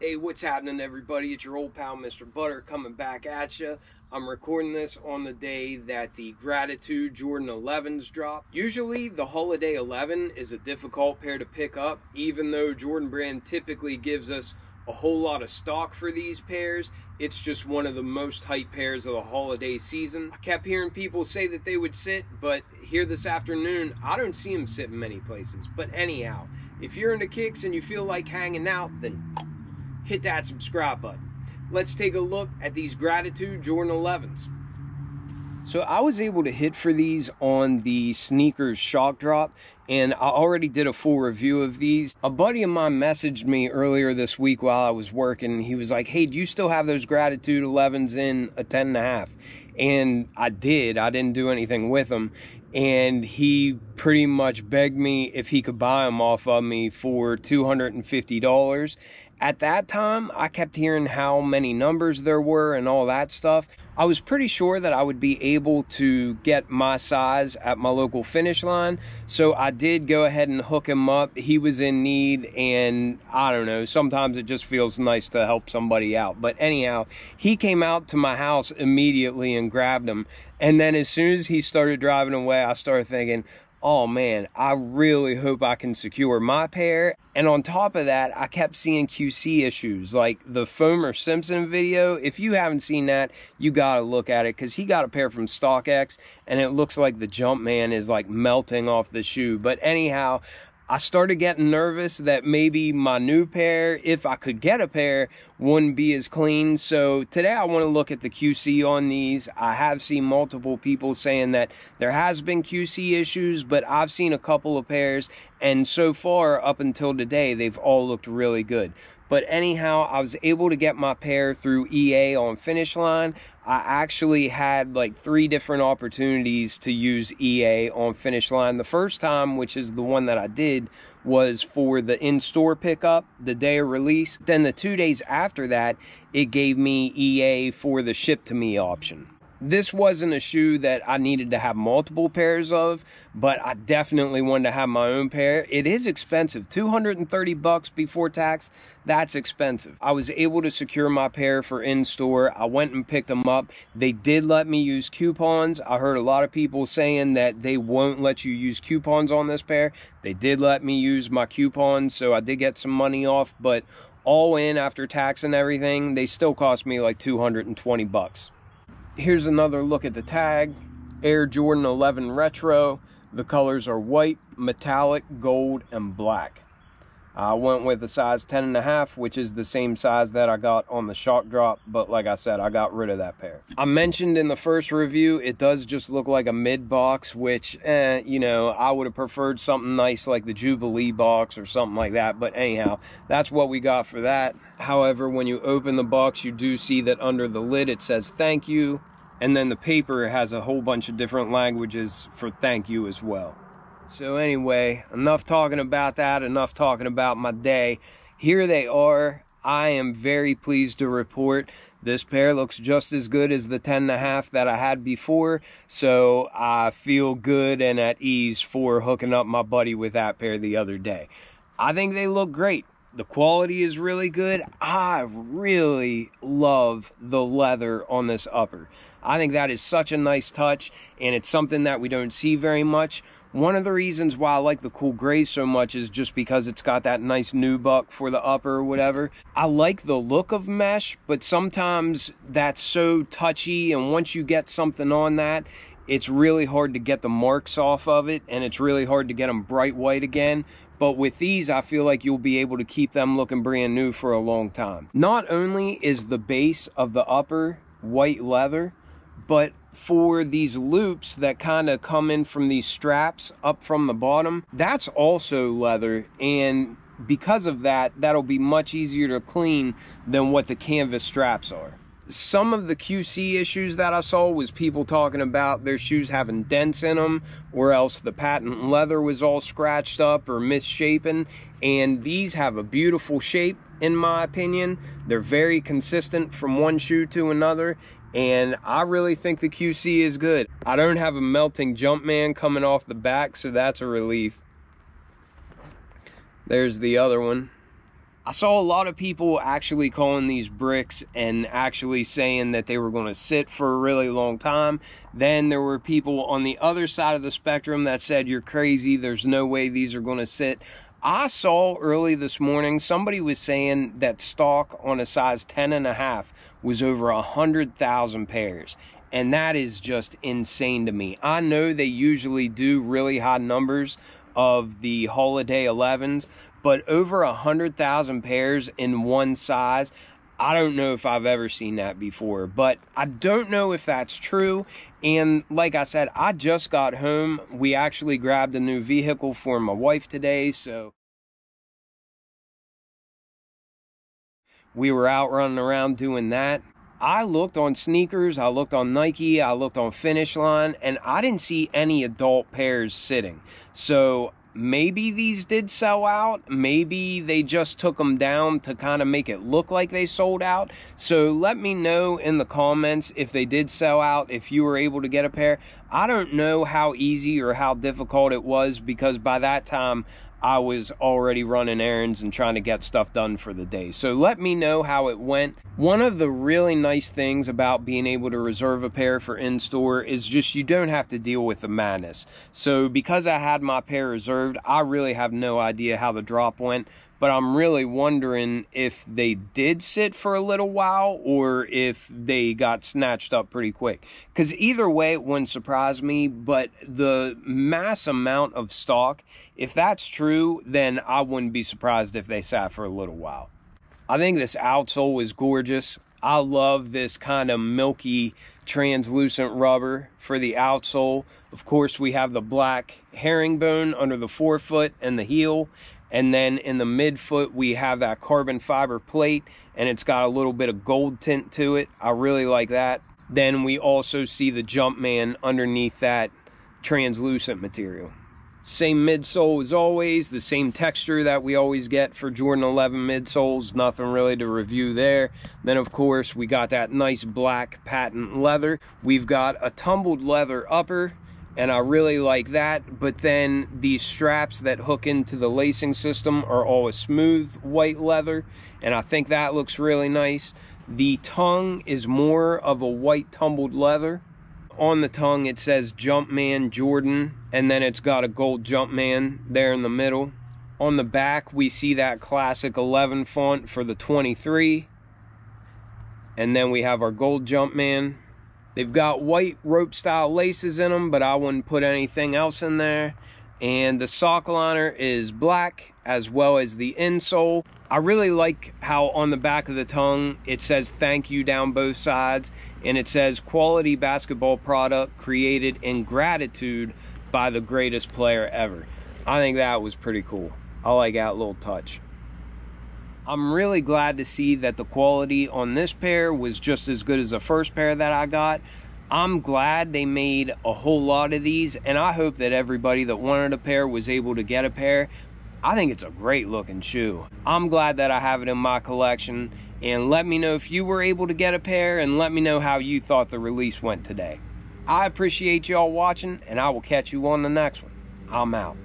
Hey, what's happening, everybody? It's your old pal, Mr. Butter, coming back at you. I'm recording this on the day that the Gratitude Jordan 11s drop. Usually, the Holiday 11 is a difficult pair to pick up, even though Jordan Brand typically gives us a whole lot of stock for these pairs. It's just one of the most hype pairs of the holiday season. I kept hearing people say that they would sit, but here this afternoon, I don't see them sitting many places. But anyhow, if you're into kicks and you feel like hanging out, then hit that subscribe button. Let's take a look at these Gratitude Jordan 11s. So I was able to hit for these on the sneakers shock drop and I already did a full review of these. A buddy of mine messaged me earlier this week while I was working. He was like, hey, do you still have those Gratitude 11s in a 10 and a half? And I did. I didn't do anything with them. And he pretty much begged me if he could buy them off of me for $250 at that time, I kept hearing how many numbers there were and all that stuff. I was pretty sure that I would be able to get my size at my local finish line. So I did go ahead and hook him up. He was in need and I don't know, sometimes it just feels nice to help somebody out. But anyhow, he came out to my house immediately and grabbed him. And then as soon as he started driving away, I started thinking, oh man, I really hope I can secure my pair. And on top of that, I kept seeing QC issues like the Foamer Simpson video. If you haven't seen that, you gotta look at it because he got a pair from StockX and it looks like the Jumpman is like melting off the shoe. But anyhow, I started getting nervous that maybe my new pair, if I could get a pair, wouldn't be as clean. So today I want to look at the QC on these. I have seen multiple people saying that there has been QC issues, but I've seen a couple of pairs and so far up until today, they've all looked really good. But anyhow, I was able to get my pair through EA on Finish Line. I actually had like three different opportunities to use EA on Finish Line. The first time, which is the one that I did, was for the in-store pickup the day of release. Then the two days after that, it gave me EA for the ship to me option this wasn't a shoe that I needed to have multiple pairs of, but I definitely wanted to have my own pair. It is expensive, 230 bucks before tax. That's expensive. I was able to secure my pair for in-store. I went and picked them up. They did let me use coupons. I heard a lot of people saying that they won't let you use coupons on this pair. They did let me use my coupons, so I did get some money off, but all in after tax and everything, they still cost me like 220 bucks here's another look at the tag. Air jordan 11 retro. The colors are white metallic gold and black I went with a size 10 and a half, which is the same size that I got on the shock drop. But like I said, I got rid of that pair. I mentioned in the first review, it does just look like a mid box, which, eh, you know, I would have preferred something nice like the Jubilee box or something like that. But anyhow, that's what we got for that. However, when you open the box, you do see that under the lid, it says thank you. And then the paper has a whole bunch of different languages for thank you as well. So anyway, enough talking about that, enough talking about my day. Here they are. I am very pleased to report this pair looks just as good as the 10 and a half that I had before. So I feel good and at ease for hooking up my buddy with that pair the other day. I think they look great. The quality is really good. I really love the leather on this upper. I think that is such a nice touch and it's something that we don't see very much. One of the reasons why I like the cool gray so much is just because it's got that nice nubuck for the upper or whatever. I like the look of mesh, but sometimes that's so touchy and once you get something on that, it's really hard to get the marks off of it and it's really hard to get them bright white again. But with these, I feel like you'll be able to keep them looking brand new for a long time. Not only is the base of the upper white leather, but for these loops that kind of come in from these straps up from the bottom, that's also leather. And because of that, that'll be much easier to clean than what the canvas straps are. Some of the QC issues that I saw was people talking about their shoes having dents in them or else the patent leather was all scratched up or misshapen. And these have a beautiful shape in my opinion. They're very consistent from one shoe to another and I really think the QC is good. I don't have a melting Jumpman coming off the back, so that's a relief. There's the other one. I saw a lot of people actually calling these bricks and actually saying that they were going to sit for a really long time. Then there were people on the other side of the spectrum that said, You're crazy. There's no way these are going to sit. I saw early this morning somebody was saying that stock on a size 10 and a half was over a hundred thousand pairs. And that is just insane to me. I know they usually do really high numbers of the holiday 11s, but over a hundred thousand pairs in one size. I don't know if I've ever seen that before, but I don't know if that's true. And like I said, I just got home. We actually grabbed a new vehicle for my wife today, so we were out running around doing that. I looked on sneakers, I looked on Nike, I looked on Finish Line, and I didn't see any adult pairs sitting. So maybe these did sell out. Maybe they just took them down to kind of make it look like they sold out. So let me know in the comments if they did sell out, if you were able to get a pair. I don't know how easy or how difficult it was because by that time I was already running errands and trying to get stuff done for the day. So let me know how it went. One of the really nice things about being able to reserve a pair for in store is just you don't have to deal with the madness. So because I had my pair reserved, I really have no idea how the drop went but I'm really wondering if they did sit for a little while or if they got snatched up pretty quick. Because either way, it wouldn't surprise me, but the mass amount of stock, if that's true, then I wouldn't be surprised if they sat for a little while. I think this outsole is gorgeous. I love this kind of milky translucent rubber for the outsole. Of course, we have the black herringbone under the forefoot and the heel. And then in the midfoot, we have that carbon fiber plate and it's got a little bit of gold tint to it. I really like that. Then we also see the Jumpman underneath that translucent material. Same midsole as always, the same texture that we always get for Jordan 11 midsoles, nothing really to review there. Then of course we got that nice black patent leather. We've got a tumbled leather upper and I really like that. But then these straps that hook into the lacing system are all a smooth white leather, and I think that looks really nice. The tongue is more of a white tumbled leather. On the tongue it says Jumpman Jordan, and then it's got a gold Jumpman there in the middle. On the back we see that classic 11 font for the 23. And then we have our gold Jumpman They've got white rope style laces in them, but I wouldn't put anything else in there. And the sock liner is black as well as the insole. I really like how on the back of the tongue it says thank you down both sides and it says quality basketball product created in gratitude by the greatest player ever. I think that was pretty cool. I like that little touch. I'm really glad to see that the quality on this pair was just as good as the first pair that I got. I'm glad they made a whole lot of these, and I hope that everybody that wanted a pair was able to get a pair. I think it's a great looking shoe. I'm glad that I have it in my collection, and let me know if you were able to get a pair, and let me know how you thought the release went today. I appreciate y'all watching, and I will catch you on the next one. I'm out.